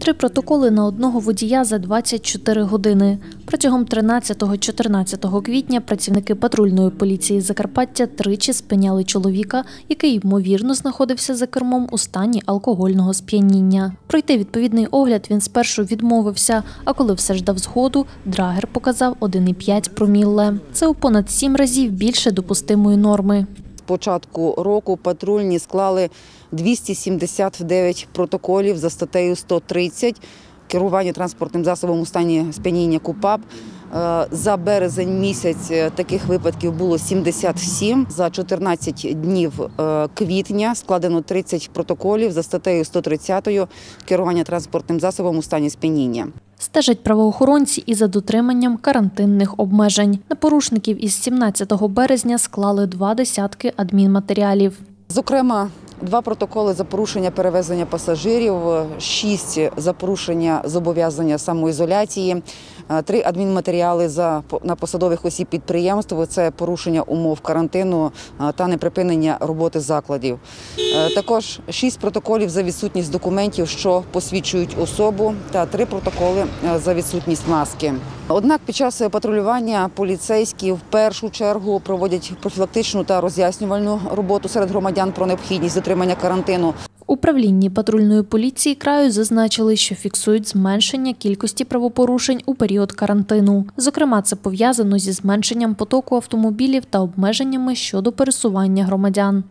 Три протоколи на одного водія за 24 години. Протягом 13-14 квітня працівники патрульної поліції Закарпаття тричі спиняли чоловіка, який ймовірно знаходився за кермом у стані алкогольного сп'яніння. Пройти відповідний огляд він спершу відмовився, а коли все ж дав згоду, драгер показав 1,5 промілле. Це у понад сім разів більше допустимої норми. Початку року патрульні склали 279 протоколів за статтею 130 керування транспортним засобом у стані сп'яніння КУПАП. Е, За березень місяць е, таких випадків було 77. За 14 днів е, квітня складено 30 протоколів за статтею 130 керування транспортним засобом у стані сп'яніння. Стежать правоохоронці і за дотриманням карантинних обмежень. На порушників із 17 березня склали два десятки адмінматеріалів. Зокрема, два протоколи за порушення перевезення пасажирів, шість за порушення зобов'язання самоізоляції, три адмінматеріали за на посадових осіб підприємств. Це порушення умов карантину е, та неприпинення роботи закладів. Е, Також шість протоколів за відсутність документів, що посвідчують особу, та три протоколи е, за відсутність маски. Однак під час патрулювання поліцейські в першу чергу проводять профілактичну та роз'яснювальну роботу серед громадян про необхідність дотримання карантину. Управлінні патрульної поліції краю зазначили, що фіксують зменшення кількості правопорушень у період карантину. Зокрема, це пов'язано зі зменшенням потоку автомобілів та обмеженнями щодо пересування громадян.